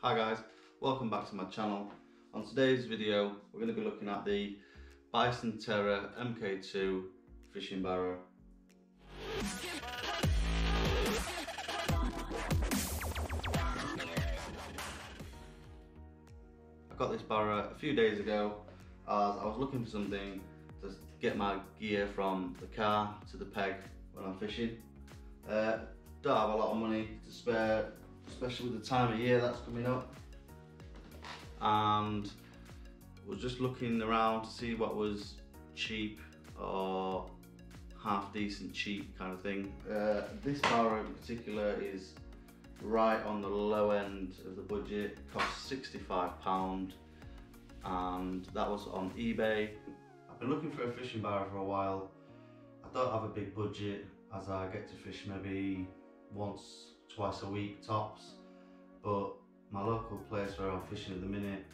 Hi guys, welcome back to my channel. On today's video we're going to be looking at the Bison Terra MK2 fishing barrow. I got this barrow a few days ago as I was looking for something to get my gear from the car to the peg when I'm fishing. Uh, don't have a lot of money to spare, especially with the time of year that's coming up. And was just looking around to see what was cheap or half decent cheap kind of thing. Uh, this barrow in particular is right on the low end of the budget, cost £65 and that was on eBay. I've been looking for a fishing barrow for a while. I don't have a big budget as I get to fish maybe once, twice a week tops. But my local place where I'm fishing at the minute,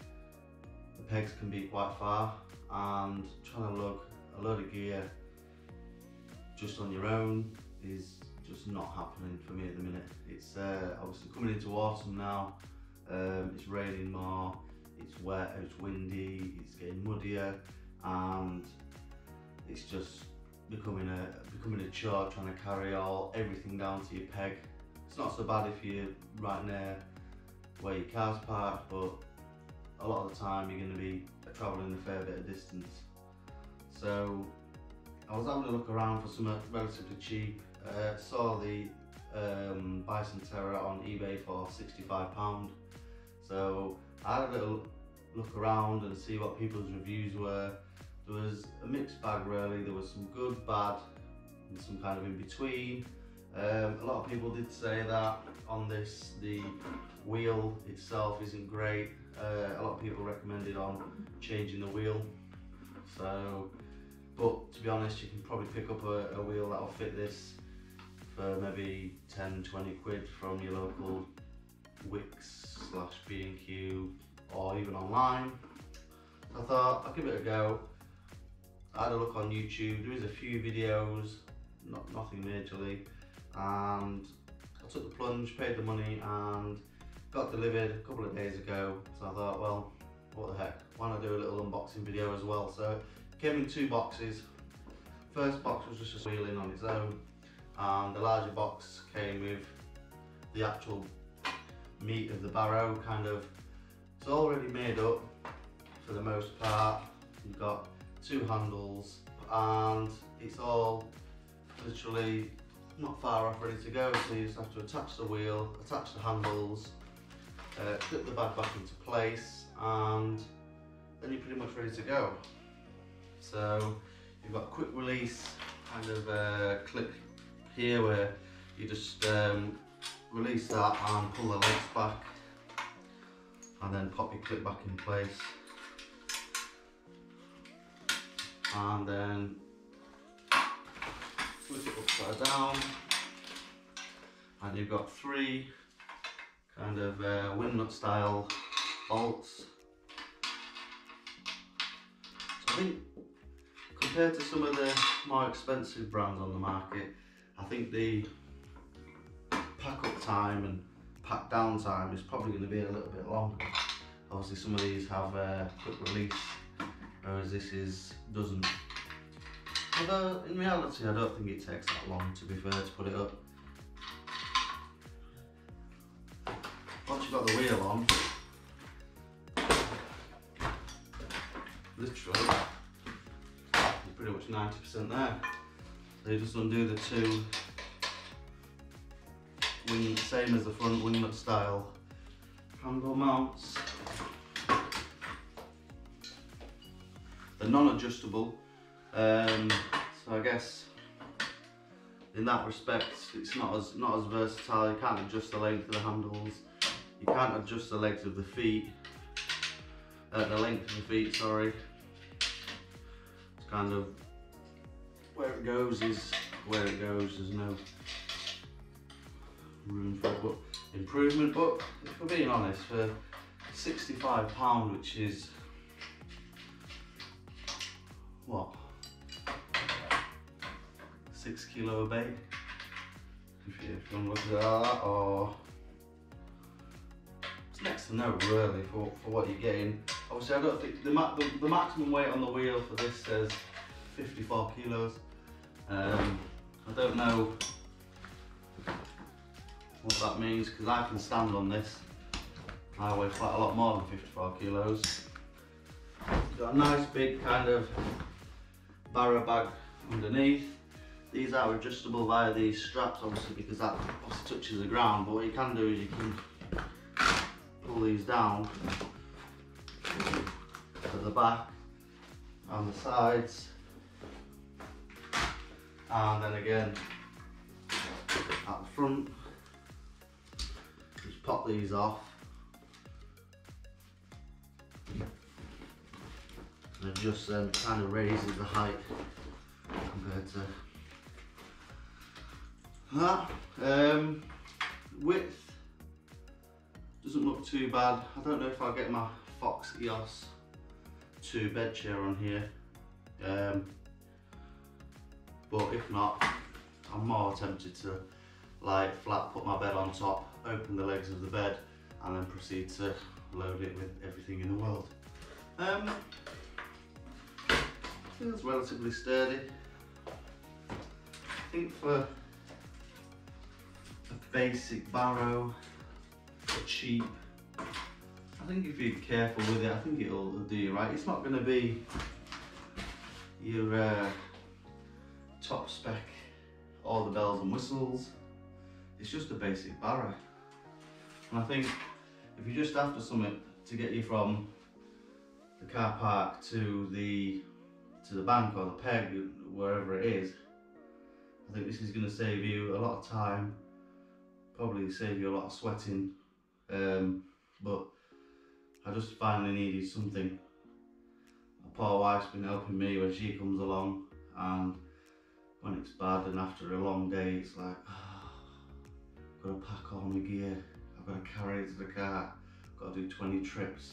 the pegs can be quite far and trying to lug a load of gear just on your own is just not happening for me at the minute. It's uh, obviously coming into autumn now, um, it's raining more, it's wet, it's windy, it's getting muddier and it's just becoming a becoming a chore trying to carry all everything down to your peg. It's not so bad if you're right near where your car's parked, but a lot of the time you're going to be travelling a fair bit of distance. So I was having a look around for something relatively cheap. Uh, saw the um, Bison Terra on eBay for £65. So I had a little look around and see what people's reviews were. There was a mixed bag really, there was some good, bad, and some kind of in between. Um, a lot of people did say that on this, the wheel itself isn't great. Uh, a lot of people recommended on changing the wheel. So, but to be honest, you can probably pick up a, a wheel that'll fit this for maybe 10, 20 quid from your local Wickes slash B&Q or even online. I thought I'll give it a go. I had a look on YouTube, there is a few videos, not nothing majorly, and I took the plunge, paid the money and got delivered a couple of days ago. So I thought, well, what the heck, why not do a little unboxing video as well? So came in two boxes. First box was just a wheeling on its own and the larger box came with the actual meat of the barrow kind of it's already made up for the most part you've got two handles and it's all literally not far off ready to go so you just have to attach the wheel attach the handles uh, clip the bag back into place and then you're pretty much ready to go. So you've got a quick release kind of uh, clip here where you just um, release that and pull the legs back and then pop your clip back in place. And then down and you've got three kind of uh, wing nut style bolts so I think compared to some of the more expensive brands on the market I think the pack up time and pack down time is probably going to be a little bit longer. Obviously some of these have a quick release, whereas this is doesn't. Although in reality I don't think it takes that long to be fair to put it up. Once you've got the wheel on, literally, you're pretty much 90% there. So you just undo the two wing, same as the front winglet style handle mounts. They're non-adjustable, um, so I guess in that respect it's not as not as versatile. You can't adjust the length of the handles. You can't adjust the legs of the feet. Uh, the length of the feet, sorry. It's kind of where it goes is where it goes. There's no room for but improvement. But if we're being honest, for £65, which is what six kilo of bait. If you, want to look at that, or it's next next to no really for, for what you're getting. Obviously I don't think the, the, the maximum weight on the wheel for this says 54 kilos. Um, I don't know what that means because I can stand on this. I weigh quite a lot more than 54 kilos. Got a nice big kind of barrow bag underneath. These are adjustable via these straps obviously because that obviously touches the ground but what you can do is you can pull these down at the back and the sides and then again at the front. Just pop these off. And it just um, kind of raises the height compared to that. Um, width doesn't look too bad. I don't know if I'll get my Fox EOS 2 bed chair on here. Um, but if not, I'm more tempted to lie flat, put my bed on top, open the legs of the bed, and then proceed to load it with everything in the world. Um, feels relatively sturdy. I think for basic barrow, cheap. I think if you're careful with it, I think it'll do you right. It's not going to be your uh, top spec, all the bells and whistles. It's just a basic barrow. And I think if you're just after something to get you from the car park to the to the bank or the peg, wherever it is, I think this is going to save you a lot of time probably save you a lot of sweating. Um, but I just finally needed something. My poor wife's been helping me when she comes along and when it's bad and after a long day it's like oh, I've got to pack all my gear. I've got to carry it to the car. I've got to do 20 trips.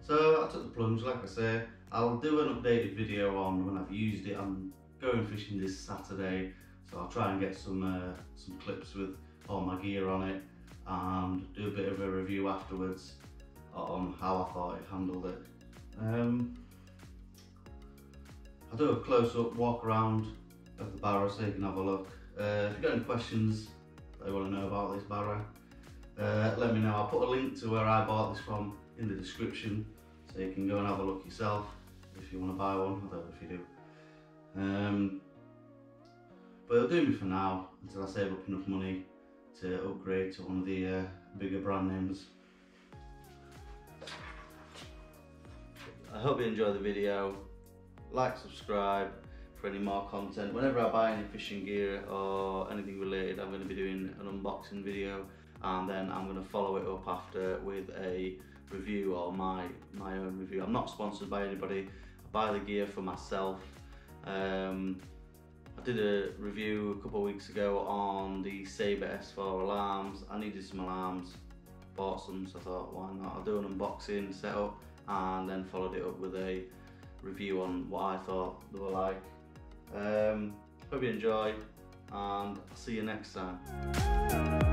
So I took the plunge like I say. I'll do an updated video on when I've used it. I'm going fishing this Saturday so I'll try and get some uh, some clips with all my gear on it and do a bit of a review afterwards on how I thought it handled it. Um, I'll do a close-up walk around of the barrow so you can have a look. Uh, if you've got any questions that you want to know about this barrow, uh, let me know. I'll put a link to where I bought this from in the description so you can go and have a look yourself if you want to buy one, I don't know if you do. Um, but it'll do me for now until I save up enough money to upgrade to one of the uh, bigger brand names. I hope you enjoyed the video. Like, subscribe for any more content. Whenever I buy any fishing gear or anything related, I'm going to be doing an unboxing video and then I'm going to follow it up after with a review or my my own review. I'm not sponsored by anybody. I buy the gear for myself. Um, I did a review a couple of weeks ago on the Sabre S4 alarms. I needed some alarms, bought some, so I thought, why not? I'll do an unboxing, setup, and then followed it up with a review on what I thought they were like. Um, hope you enjoy, and I'll see you next time.